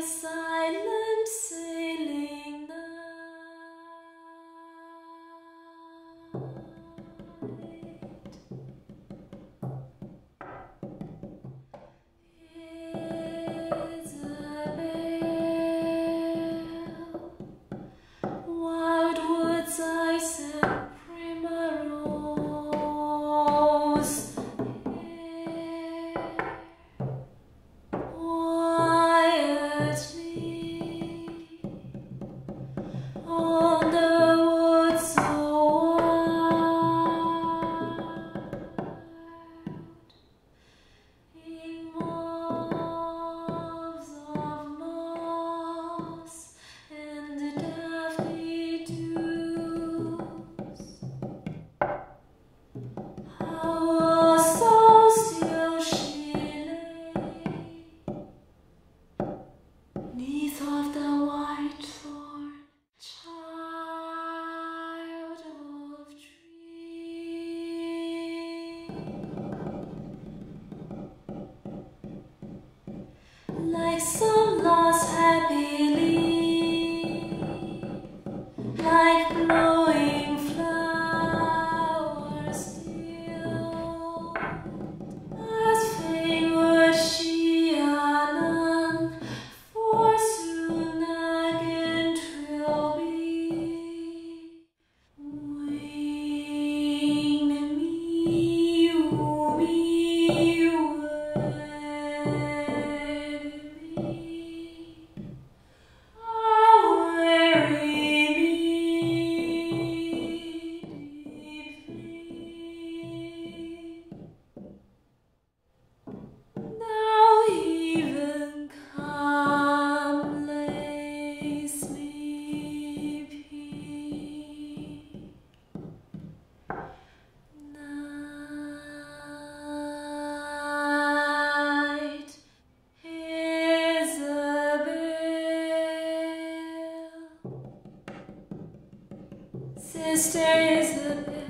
silent on Like some lost happy Sister is the